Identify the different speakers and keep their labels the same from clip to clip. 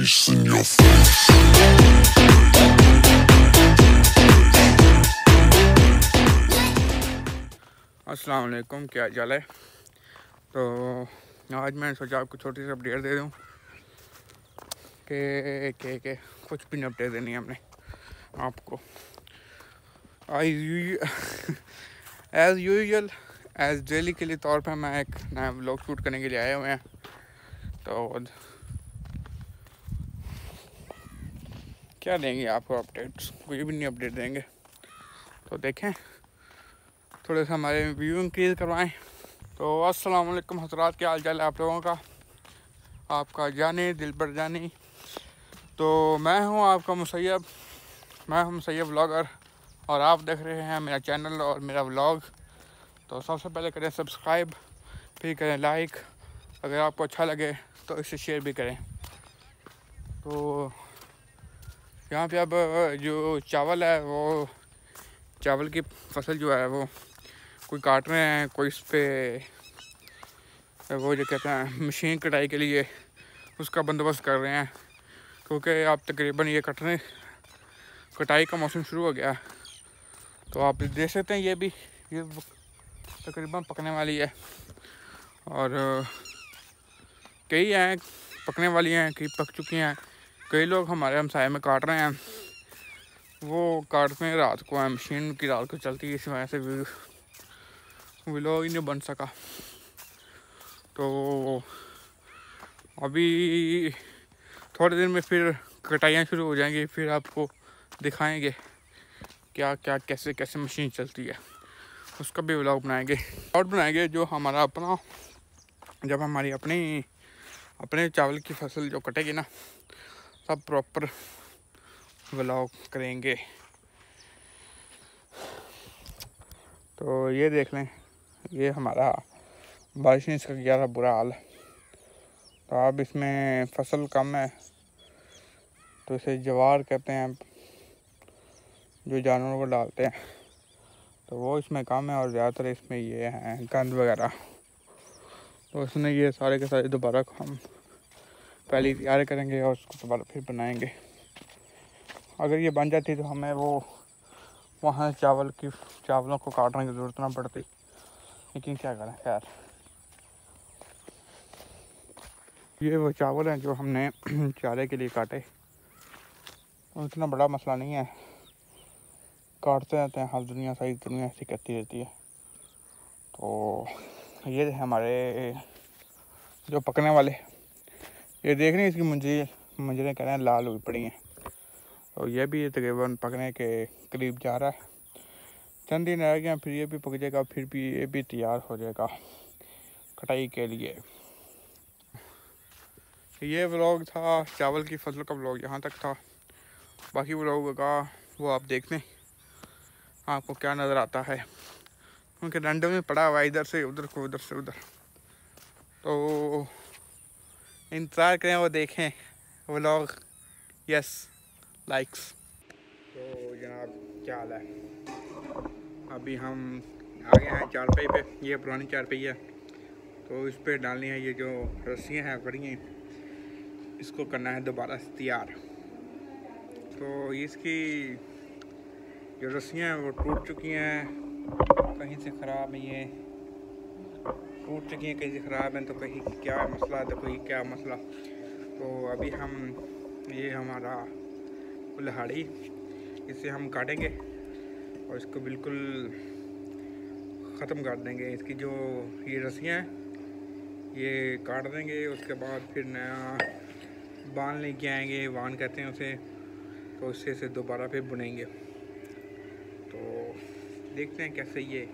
Speaker 1: bass in your face.
Speaker 2: वालेकुम, क्या हाल है? तो आज मैंने सोचा आपको छोटी सी अपडेट दे दूँ कि के के कुछ भी नहीं अपडेट देनी है हमने आपको। आई एज़ यूजल एज़ डेली के लिए तौर पर मैं एक नया ब्लॉग शूट करने के लिए आए हुए हैं। तो क्या देंगे आपको अपडेट्स कोई भी नहीं अपडेट देंगे। तो देखें, थोड़े से हमारे व्यू इंक्रीज करवाएँ। तो अस्सलाम वालेकुम हजरात, क्या हाल चाल है आप लोगों का? आपका जाने, दिल पर जानी। तो मैं हूँ आपका मुसैब मैं हूँ मुसैब व्लॉगर और आप देख रहे हैं मेरा चैनल और मेरा व्लॉग तो सबसे पहले करें सब्सक्राइब फिर करें लाइक अगर आपको अच्छा लगे तो इसे शेयर भी करें। तो यहाँ पे अब जो चावल है, वो चावल की फ़सल जो है, वो कोई काट रहे हैं, कोई इस पर वो जो कहते हैं, मशीन कटाई के लिए उसका बंदोबस्त कर रहे हैं। क्योंकि अब तकरीबन ये कटने, कटाई का मौसम शुरू हो गया। तो आप देख सकते हैं, ये भी, ये तकरीबन पकने वाली है। और कई हैं, पकने वाली हैं, कई पक चुकी हैं। कई लोग हमारे हमसाए में काट रहे हैं। वो काटते हैं रात को है मशीन की रात को चलती है, इस वजह से व्लॉग ही नहीं बन सका। तो अभी थोड़े दिन में फिर कटाइयाँ शुरू हो जाएँगी, फिर आपको दिखाएँगे क्या क्या, कैसे कैसे मशीन चलती है। उसका भी व्लॉग बनाएँगे। और बनाएँगे जो हमारा अपना, जब हमारी अपनी, अपने चावल की फ़सल जो कटेगी ना सब प्रॉपर व्लॉग करेंगे। तो ये देख लें, ये हमारा बारिश ने इसका किया था, बुरा हाल। तो अब इसमें फ़सल कम है तो इसे जवार कहते हैं, जो जानवरों को डालते हैं। तो वो इसमें कम है और ज़्यादातर इसमें ये हैं, गंद वगैरह। तो इसमें ये सारे के सारे दोबारा हम पहले तैयार करेंगे और उसको दोबारा फिर बनाएँगे। अगर ये बन जाती तो हमें वो वहाँ चावल की, चावलों को काटने की ज़रूरत ना पड़ती। लेकिन क्या करें, खैर। ये वो चावल हैं जो हमने चारे के लिए काटे। इतना बड़ा मसला नहीं है। काटते रहते हैं, हर दुनिया सारी दुनिया ऐसी करती रहती है। तो ये हमारे जो पकने वाले ये देख रहे हैं इसकी मंजिल मंजिलें कह रहे हैं लाल हुई पड़ी हैं। और ये भी तकरीबन पकने के करीब जा रहा है। चंद दिन रह गया फिर ये भी पक जाएगा, फिर भी ये भी तैयार हो जाएगा कटाई के लिए। ये व्लॉग था, चावल की फ़सल का व्लॉग यहाँ तक था। बाकी व्लॉग का वो आप देख लें आपको क्या नज़र आता है। क्योंकि डंडे में पड़ा हुआ इधर से, उधर को, उधर से, उधर। तो इंतज़ार करें वो देखें व्लॉग यस लाइक्स तो जनाब, क्या हाल है? अभी हम आ गए हैं चारपाई पे, ये पुरानी चारपाई है। तो इस पर डालनी है ये जो रस्सियाँ हैं हैं, इसको करना है दोबारा से तैयार तो इसकी जो रस्सियाँ हैं, वो टूट चुकी हैं, कहीं से ख़राब है। ये टूट चुकी हैं, कहीं ख़राब हैं तो कहीं क्या मसला तो कहीं क्या मसला। तो अभी हम, ये हमारा कुल्हाड़ी, इसे हम काटेंगे और इसको बिल्कुल ख़त्म कर देंगे। इसकी जो ये रस्सियाँ हैं, ये काट देंगे, उसके बाद फिर नया बाल लेके आएँगे वान कहते हैं उसे तो उससे से दोबारा फिर बुनेंगे। तो देखते हैं कैसे ये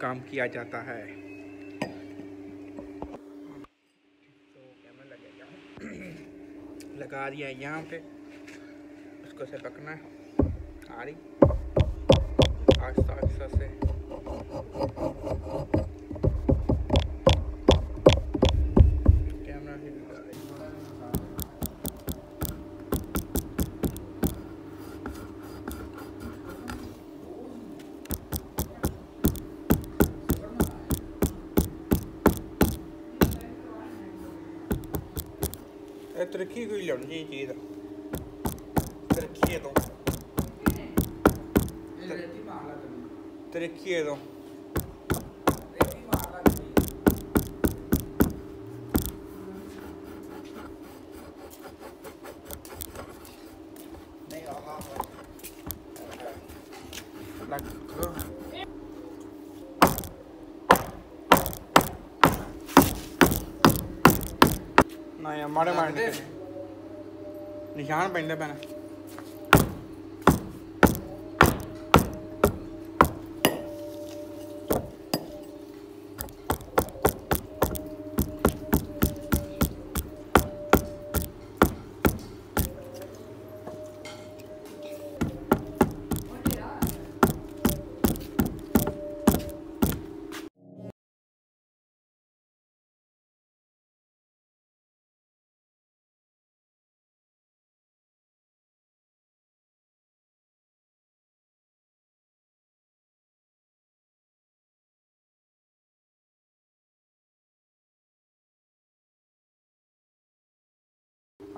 Speaker 2: काम किया जाता है तो कैमरा लगेगा लगा दिया है यहाँ पे। उसको से पकना है। आ रही आहिस्ता आहिस्ता से कैमरा
Speaker 3: такі гульомні діда. Te
Speaker 2: chiedo. Chiedo. நான் என் மாடை மாட்டேன் நீ ஷான பண்ணிட்டே பேனேன்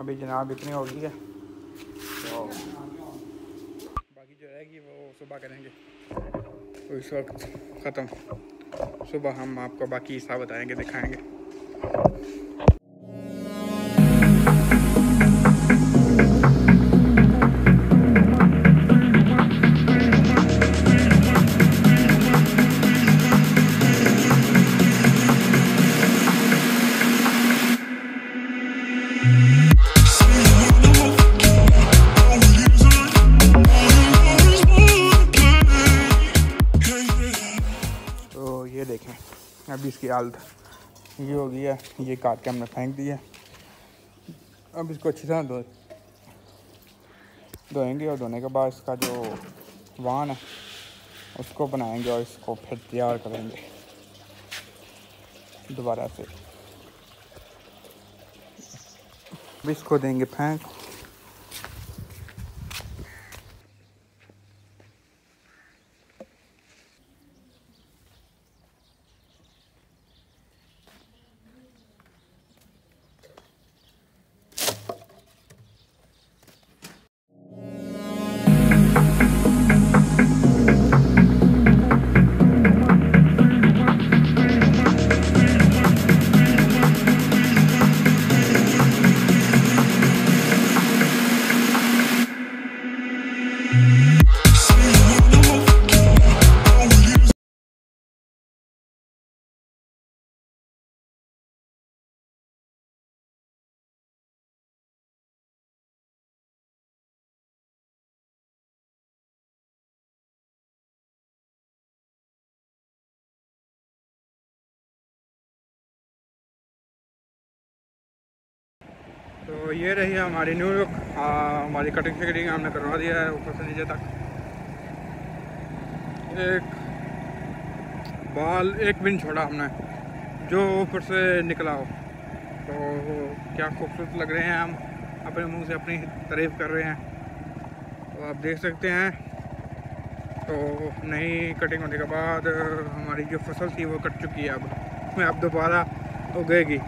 Speaker 2: अभी जनाब इतनी हो गई है। तो बाकी जो रहेगी वो सुबह करेंगे। तो इस वक्त ख़त्म। सुबह हम आपको बाकी हिस्सा बताएँगे, दिखाएँगे। इसकी हालत ये हो गई है, ये काट के हमने फेंक दिया अब इसको अच्छी तरह धो धोएँगे और धोने के बाद इसका जो वान है, उसको बनाएँगे और इसको फिर तैयार करेंगे। दोबारा से। अब इसको देंगे फेंक। तो ये रही हमारी न्यू लुक। हमारी कटिंग शिकटिंग हमने करवा दिया है ऊपर से नीचे तक। एक बाल एक बिन छोड़ा हमने, जो ऊपर से निकला हो। तो क्या खूबसूरत लग रहे हैं हम, अपने मुँह से अपनी तारीफ़ कर रहे हैं। तो आप देख सकते हैं। तो नई कटिंग होने के बाद हमारी जो फ़सल थी वो कट चुकी है अब। उसमें अब दोबारा उगेगी।